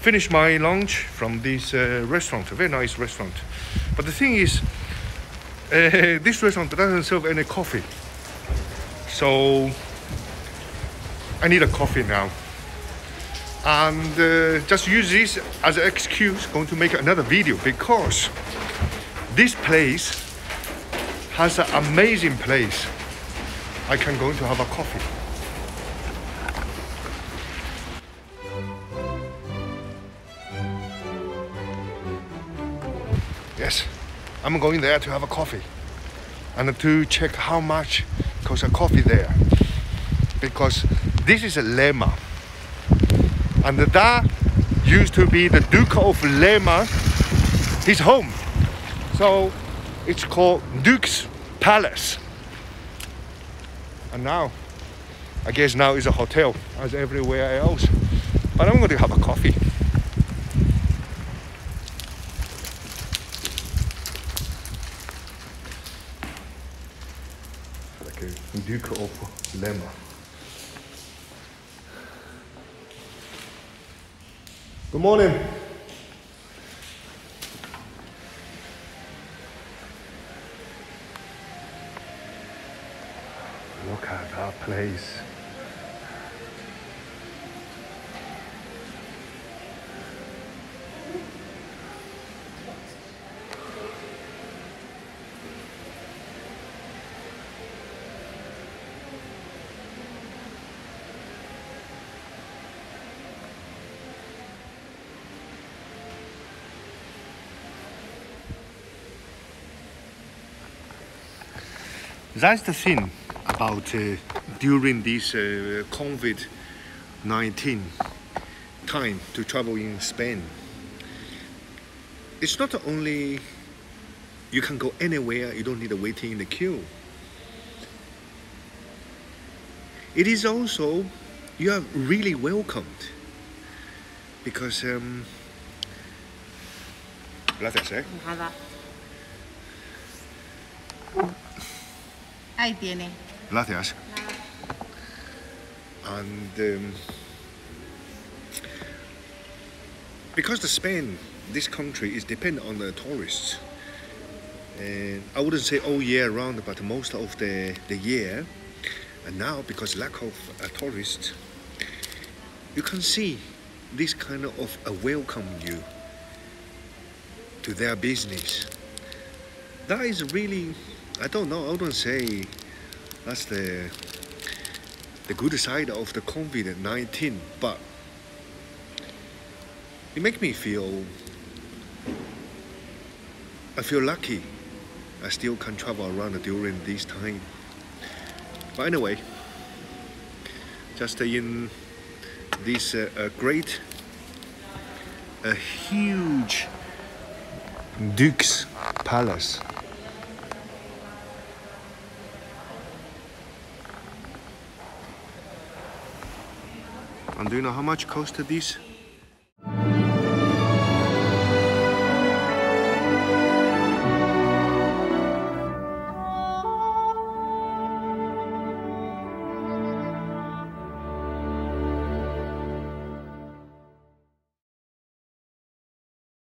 finished my lunch from this uh, restaurant, a very nice restaurant. But the thing is, uh, this restaurant doesn't serve any coffee. So I need a coffee now. And uh, just use this as an excuse going to make another video because this place has an amazing place. I can go to have a coffee. Yes, I'm going there to have a coffee. And to check how much costs a coffee there. Because this is a Lerma and that used to be the Duke of Lerma his home. So it's called Duke's Palace. And now I guess now is a hotel as everywhere else. But I'm going to have a coffee like Duke of Lerma Good morning. Look at that place. That's the thing about uh, during this uh, COVID 19 time to travel in Spain. It's not only you can go anywhere, you don't need to waiting in the queue. It is also you are really welcomed because um, gracias, eh? Nada. Ahí tiene. Gracias. And um, because the Spain, this country is dependent on the tourists. And I wouldn't say all year round, but most of the, the year. And now, because lack of uh, tourists, you can see this kind of a welcome you to their business. That is really I don't know. I wouldn't say that's the the good side of the COVID-19, but it makes me feel I feel lucky. I still can travel around during this time. But anyway, just in this uh, great, a huge Duke's Palace. And do you know how much costed this?